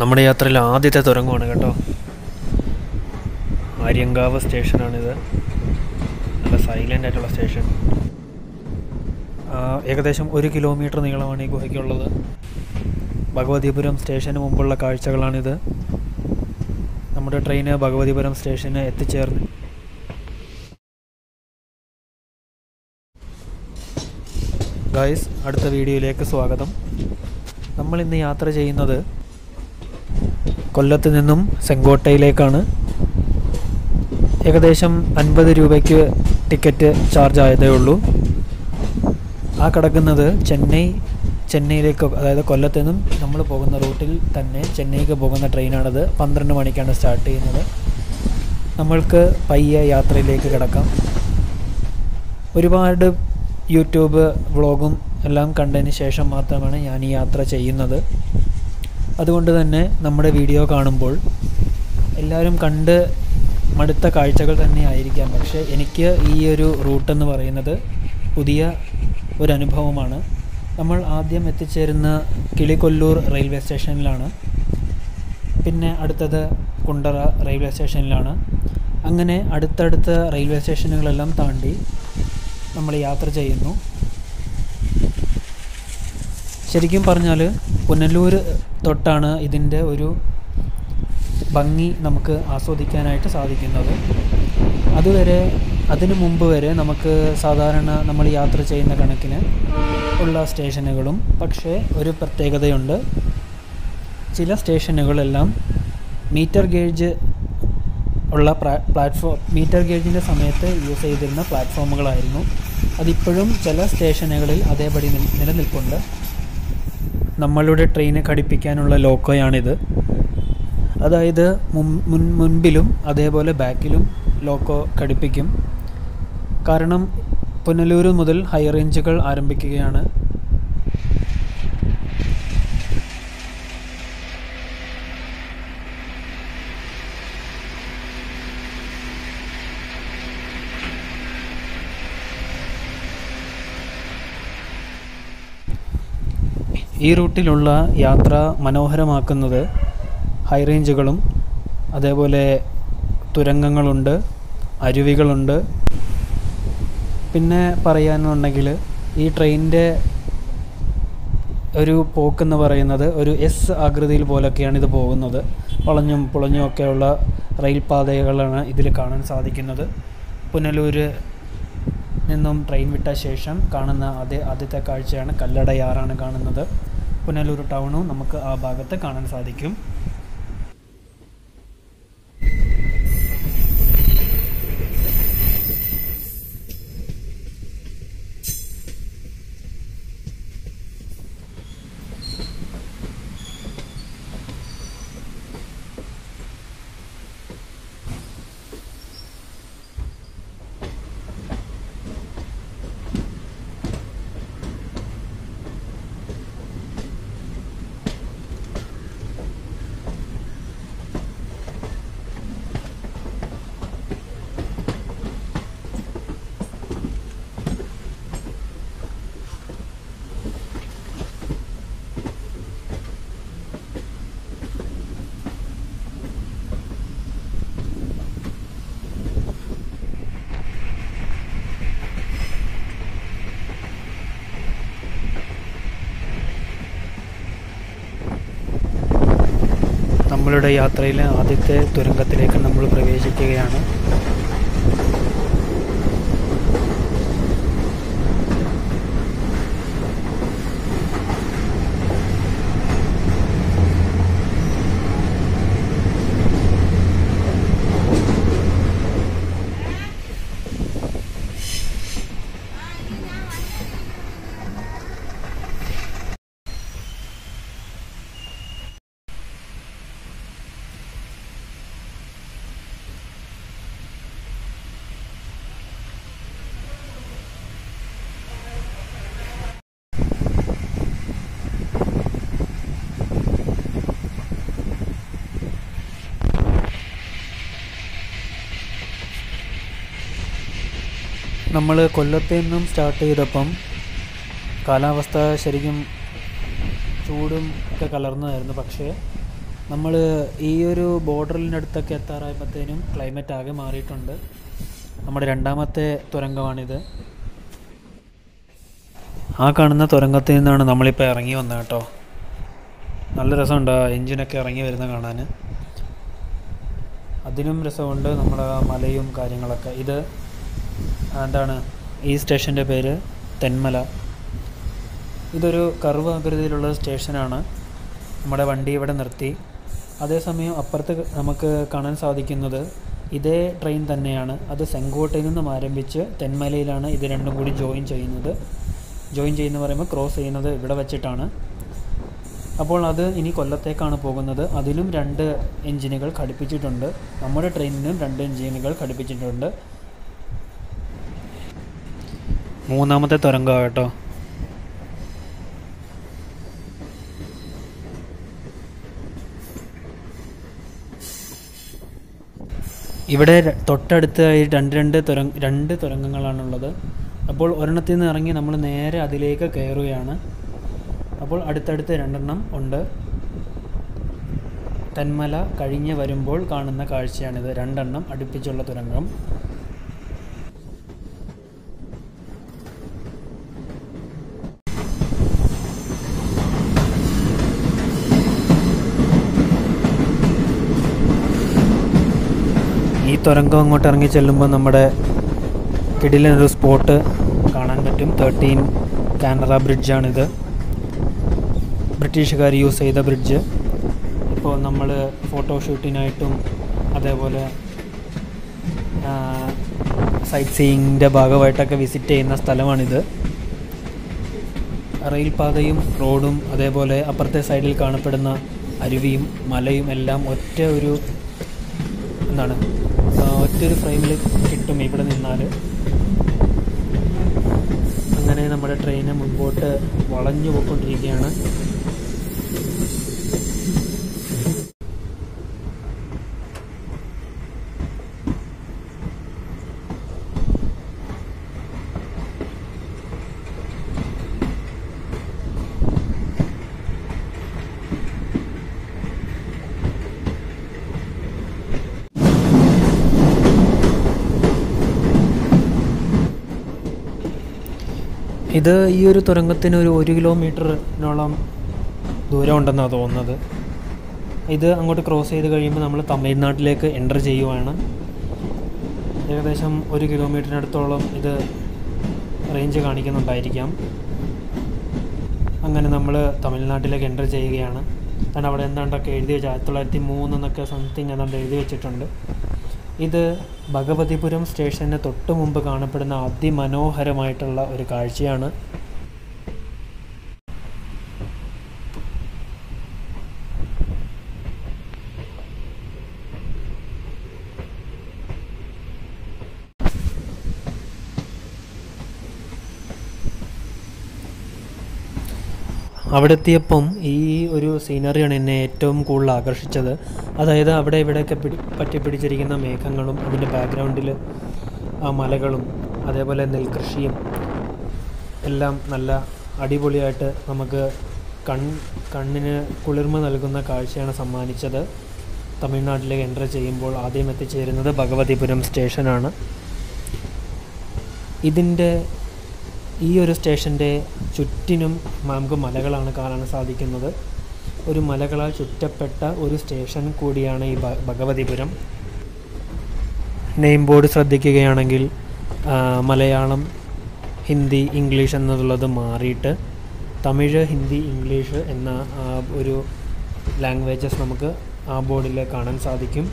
നമ്മുടെ യാത്രയിൽ ആദ്യത്തെ തുരങ്കമാണ് കേട്ടോ. ആര്യങ്കാവ് സ്റ്റേഷനാണിത്. നല്ല സൈലന്റ് ആയിട്ടുള്ള സ്റ്റേഷൻ. ഏകദേശം ഒരു കിലോമീറ്റർ നീളമാണ് ഈ ഗുഹയ്ക്കുള്ളത്. ഭഗവതിപുരം സ്റ്റേഷന് മുമ്പുള്ള കാഴ്ചകളാണിത്. നമ്മുടെ ട്രെയിന് ഭഗവതിപുരം സ്റ്റേഷന് എത്തിച്ചേർന്ന്. ഗൈസ് അടുത്ത വീഡിയോയിലേക്ക് സ്വാഗതം. നമ്മൾ ഇന്ന് യാത്ര ചെയ്യുന്നത് കൊല്ലത്ത് നിന്നും സെങ്കോട്ടയിലേക്കാണ്. ഏകദേശം അൻപത് രൂപയ്ക്ക് ടിക്കറ്റ് ചാർജ് ആയതേ ഉള്ളൂ. ആ കിടക്കുന്നത് ചെന്നൈ ചെന്നൈയിലേക്ക് അതായത് കൊല്ലത്ത് നിന്നും നമ്മൾ പോകുന്ന റൂട്ടിൽ തന്നെ ചെന്നൈക്ക് പോകുന്ന ട്രെയിനാണത്. പന്ത്രണ്ട് മണിക്കാണ് സ്റ്റാർട്ട് ചെയ്യുന്നത്. നമ്മൾക്ക് പയ്യെ യാത്രയിലേക്ക് കിടക്കാം. ഒരുപാട് യൂട്യൂബ് വ്ളോഗും എല്ലാം കണ്ടതിന് ശേഷം മാത്രമാണ് ഞാൻ ഈ യാത്ര ചെയ്യുന്നത്. അതുകൊണ്ട് തന്നെ നമ്മുടെ വീഡിയോ കാണുമ്പോൾ എല്ലാവരും കണ്ട് മടുത്ത കാഴ്ചകൾ തന്നെ ആയിരിക്കാം. പക്ഷേ എനിക്ക് ഈ ഒരു റൂട്ടെന്ന് പറയുന്നത് പുതിയ ഒരു അനുഭവമാണ് നമ്മൾ ആദ്യം എത്തിച്ചേരുന്ന കിളികൊല്ലൂർ റെയിൽവേ സ്റ്റേഷനിലാണ് പിന്നെ അടുത്തത് കുണ്ടറ റെയിൽവേ സ്റ്റേഷനിലാണ് അങ്ങനെ അടുത്തടുത്ത റെയിൽവേ സ്റ്റേഷനുകളെല്ലാം താണ്ടി നമ്മൾ യാത്ര ചെയ്യുന്നു. ശരിക്കും പറഞ്ഞാൽ പുനലൂർ തൊട്ടാണ് ഇതിന്റെ ഒരു ഭംഗി നമുക്ക് ആസ്വദിക്കാനായിട്ട് സാധിക്കുന്നത്. അതുവരെ അതിനു മുമ്പ് വരെ നമുക്ക് സാധാരണ നമ്മൾ യാത്ര ചെയ്യുന്ന കണക്കിന് ഉള്ള സ്റ്റേഷനുകളും പക്ഷേ ഒരു പ്രത്യേകതയുണ്ട്. ചില സ്റ്റേഷനുകളെല്ലാം മീറ്റർ ഗേജ് ഉള്ള പ്ലാറ്റ്ഫോം മീറ്റർ ഗേജിന്റെ സമയത്ത് യൂസ് ചെയ്തിരുന്ന പ്ലാറ്റ്ഫോമുകളായിരുന്നു. അതിപ്പോഴും ചില സ്റ്റേഷനുകളിൽ അതേപടി നിൽ- നിലനിൽപ്പുണ്ട്. നമ്മളുടെ ട്രെയിനെ ഘടിപ്പിക്കാനുള്ള ലോക്കോയാണിത്. അതായത് മുൻ- മുൻ മുൻപിലും അതേപോലെ ബാക്കിലും ലോക്കോ ഘടിപ്പിക്കും. കാരണം പുനലൂർ മുതൽ ഹൈ റേഞ്ചുകൾ ആരംഭിക്കുകയാണ്. ഈ റൂട്ടിലുള്ള യാത്ര മനോഹരമാക്കുന്നത് ഹൈ റേഞ്ചുകളും അതേപോലെ തുരങ്കങ്ങളുണ്ട് അരുവികളുണ്ട്. പിന്നെ പറയാനുണ്ടെങ്കിൽ ഈ ട്രെയിനിന്റെ ഒരു പോക്കെന്ന് പറയുന്നത് ഒരു എസ് ആകൃതിയിൽ പോലൊക്കെയാണ് ഇത് പോകുന്നത്. വളഞ്ഞും പുളഞ്ഞും ഒക്കെയുള്ള റെയിൽ പാതകളാണ് ഇതിൽ കാണാൻ സാധിക്കുന്നത്. പുനലൂർ നിന്നും ട്രെയിൻ വിട്ട ശേഷം കാണുന്ന അതേ ആദ്യത്തെ കാഴ്ചയാണ് കല്ലടയാറാണ് കാണുന്നത്. പുനലൂർ ടൗണും നമുക്ക് ആ ഭാഗത്ത് കാണാൻ സാധിക്കും. നമ്മളുടെ യാത്രയിലെ ആദ്യത്തെ തുരങ്കത്തിലേക്ക് നമ്മൾ പ്രവേശിക്കുകയാണ്. നമ്മൾ കൊല്ലത്ത് നിന്നും സ്റ്റാർട്ട് ചെയ്തപ്പം കാലാവസ്ഥ ശരിക്കും ചൂടും ഒക്കെ കലർന്നതായിരുന്നു. പക്ഷേ നമ്മൾ ഈ ഒരു ബോർഡറിന്റെ അടുത്തൊക്കെ എത്താറായപ്പോഴത്തേനും ക്ലൈമറ്റ് ആകെ മാറിയിട്ടുണ്ട്. നമ്മുടെ രണ്ടാമത്തെ തുരങ്കമാണിത്. ആ കാണുന്ന തുരങ്കത്തിൽ നിന്നാണ് നമ്മളിപ്പോൾ ഇറങ്ങി വന്നത് കേട്ടോ. നല്ല രസമുണ്ട് ആ എൻജിനൊക്കെ ഇറങ്ങി വരുന്ന കാണാൻ അതിനും രസമുണ്ട് നമ്മുടെ മലയും കാര്യങ്ങളൊക്കെ. ഇത് എന്താണ് ഈ സ്റ്റേഷന്റെ പേര് തെന്മല. ഇതൊരു കർവ് ആകൃതിയിലുള്ള സ്റ്റേഷനാണ്. നമ്മുടെ വണ്ടി ഇവിടെ നിർത്തി. അതേസമയം അപ്പുറത്ത് നമുക്ക് കാണാൻ സാധിക്കുന്നത് ഇതേ ട്രെയിൻ തന്നെയാണ്. അത് സെങ്കോട്ടയിൽ നിന്നും ആരംഭിച്ച് തെന്മലയിലാണ് ഇത് രണ്ടും കൂടി ജോയിൻ ചെയ്യുന്നത്. ജോയിൻ ചെയ്യുന്ന പറയുമ്പോൾ ക്രോസ് ചെയ്യുന്നത് ഇവിടെ വെച്ചിട്ടാണ്. അപ്പോൾ അത് ഇനി കൊല്ലത്തേക്കാണ് പോകുന്നത്. അതിലും രണ്ട് എഞ്ചിനുകൾ ഘടിപ്പിച്ചിട്ടുണ്ട്. നമ്മുടെ ട്രെയിനിനും രണ്ട് എഞ്ചിനുകൾ ഘടിപ്പിച്ചിട്ടുണ്ട്. മൂന്നാമത്തെ തുരങ്കം കേട്ടോ. ഇവിടെ തൊട്ടടുത്തായി രണ്ട് രണ്ട് തുരങ്ക രണ്ട് തുരങ്കങ്ങളാണുള്ളത്. അപ്പോൾ ഒരെണ്ണത്തിൽ നിന്ന് ഇറങ്ങി നമ്മൾ നേരെ അതിലേക്ക് കയറുകയാണ്. അപ്പോൾ അടുത്തടുത്ത് രണ്ടെണ്ണം ഉണ്ട്. തന്മല കഴിഞ്ഞ് വരുമ്പോൾ കാണുന്ന കാഴ്ചയാണിത്. രണ്ടെണ്ണം അടുപ്പിച്ചുള്ള തുരങ്കം. തുരങ്കം അങ്ങോട്ട് ഇറങ്ങി ചെല്ലുമ്പോൾ നമ്മുടെ കിടിലൊരു സ്പോട്ട് കാണാൻ പറ്റും. തേർട്ടീൻ കാനറ ബ്രിഡ്ജാണിത് ബ്രിട്ടീഷുകാർ യൂസ് ചെയ്ത ബ്രിഡ്ജ് ഇപ്പോൾ നമ്മൾ ഫോട്ടോ ഷൂട്ടിനായിട്ടും അതേപോലെ സൈറ്റ് സീയിങ്ങിന്റെ ഭാഗമായിട്ടൊക്കെ വിസിറ്റ് ചെയ്യുന്ന സ്ഥലമാണിത്. റെയിൽപാതയും റോഡും അതേപോലെ അപ്പുറത്തെ സൈഡിൽ കാണപ്പെടുന്ന അരുവിയും മലയും എല്ലാം ഒറ്റ ഒരു എന്താണ് ആ, ഒറ്റ ഒരു ഫ്രെയിമിൽ കിട്ടും ഇവിടെ നിന്നാൽ അങ്ങനെ നമ്മുടെ ട്രെയിന് മുൻപോട്ട് വളഞ്ഞു പോയിക്കൊണ്ടിരിക്കുകയാണ് ഇത് ഈ ഒരു തുരങ്കത്തിന് ഒരു ഒരു കിലോമീറ്ററിനോളം ദൂരം ഉണ്ടെന്നാണ് തോന്നുന്നത്. ഇത് അങ്ങോട്ട് ക്രോസ് ചെയ്ത് കഴിയുമ്പോൾ നമ്മൾ തമിഴ്നാട്ടിലേക്ക് എന്റർ ചെയ്യുവാണ്. ഏകദേശം ഒരു കിലോമീറ്ററിനടുത്തോളം ഇത് റേഞ്ച് കാണിക്കുന്നുണ്ടായിരിക്കാം. അങ്ങനെ നമ്മൾ തമിഴ്നാട്ടിലേക്ക് എന്റർ ചെയ്യുകയാണ്. കാരണം അവിടെ എന്താണ്ടൊക്കെ എഴുതി വെച്ചാൽ ആയിരത്തി തൊള്ളായിരത്തി മൂന്ന് എന്നൊക്കെ സംതിങ് ഏതാണ്ട് എഴുതി വെച്ചിട്ടുണ്ട്. ഇത് ഭഗവതിപുരം സ്റ്റേഷന് തൊട്ടു മുമ്പ് കാണപ്പെടുന്ന അതിമനോഹരമായിട്ടുള്ള ഒരു കാഴ്ചയാണ്. അവിടെ എത്തിയപ്പം ഈ ഒരു സീനറിയാണ് എന്നെ ഏറ്റവും കൂടുതൽ ആകർഷിച്ചത്. അതായത് അവിടെ ഇവിടെയൊക്കെ പിടി പറ്റി പിടിച്ചിരിക്കുന്ന മേഘങ്ങളും അതിന്റെ ബാക്ക്ഗ്രൗണ്ടിൽ ആ മലകളും അതേപോലെ നെൽകൃഷിയും എല്ലാം നല്ല അടിപൊളിയായിട്ട് നമുക്ക് കൺ കണ്ണിന് കുളിർമ നൽകുന്ന കാഴ്ചയാണ് സമ്മാനിച്ചത്. തമിഴ്നാട്ടിലേക്ക് എന്റർ ചെയ്യുമ്പോൾ ആദ്യം എത്തിച്ചേരുന്നത് ഭഗവതിപുരം സ്റ്റേഷനാണ് ഇതിന്റെ ഈ ഒരു സ്റ്റേഷന്റെ ചുറ്റിനും നമുക്ക് മലകളാണ് കാണാൻ സാധിക്കുന്നത്. ഒരു മലകളാൽ ചുറ്റപ്പെട്ട ഒരു സ്റ്റേഷൻ കൂടിയാണ് ഈ ഭഗവതിപുരം. നെയിം ബോർഡ് ശ്രദ്ധിക്കുകയാണെങ്കിൽ മലയാളം ഹിന്ദി ഇംഗ്ലീഷ് എന്നുള്ളത് മാറിയിട്ട് തമിഴ് ഹിന്ദി ഇംഗ്ലീഷ് എന്ന ഒരു ലാംഗ്വേജസ് നമുക്ക് ആ ബോർഡിൽ കാണാൻ സാധിക്കും.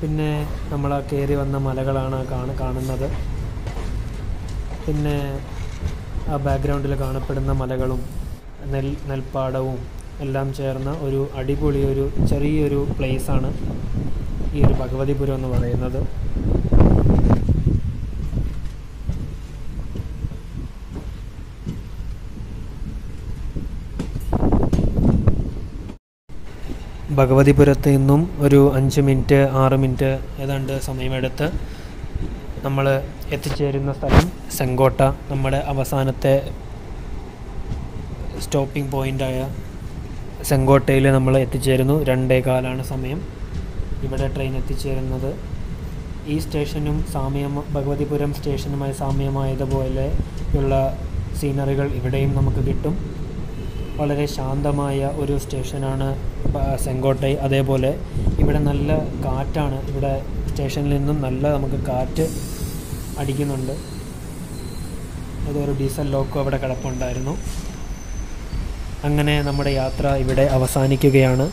പിന്നെ നമ്മൾ കയറി വന്ന മലകളാണ് കാണുന്നത്. പിന്നെ ആ ബാക്ക്ഗ്രൗണ്ടിൽ കാണപ്പെടുന്ന മലകളും നെൽ നെൽപ്പാടവും എല്ലാം ചേർന്ന ഒരു അടിപൊളി ഒരു ചെറിയൊരു പ്ലേസാണ് ഈ ഒരു ഭഗവതിപുരം എന്ന് പറയുന്നത്. ഭഗവതിപുരത്ത് നിന്നും ഒരു അഞ്ച് മിനിറ്റ് ആറ് മിനിറ്റ് ഏതാണ്ട് സമയമെടുത്ത് നമ്മൾ എത്തിച്ചേരുന്ന സ്ഥലം സെങ്കോട്ട. നമ്മുടെ അവസാനത്തെ സ്റ്റോപ്പിംഗ് പോയിന്റായ സെങ്കോട്ടയിൽ നമ്മൾ എത്തിച്ചേരുന്നു. രണ്ടേ കാലാണ് സമയം. ഇവിടെ ട്രെയിൻ എത്തിച്ചേരുന്നത്. ഈ സ്റ്റേഷനും സാമ്യം ഭഗവതിപുരം സ്റ്റേഷനുമായി സാമ്യമായതുപോലെയുള്ള സീനറികൾ ഇവിടെയും നമുക്ക് കിട്ടും. വളരെ ശാന്തമായ ഒരു സ്റ്റേഷനാണ് സെങ്കോട്ടൈ. അതേപോലെ ഇവിടെ നല്ല കാറ്റാണ്. ഇവിടെ സ്റ്റേഷനിൽ നിന്നും നല്ല നമുക്ക് കാറ്റ് അടിക്കുന്നുണ്ട്. അതൊരു ഡീസൽ ലോക്കും അവിടെ കിടപ്പുണ്ടായിരുന്നു. അങ്ങനെ നമ്മുടെ യാത്ര ഇവിടെ അവസാനിക്കുകയാണ്.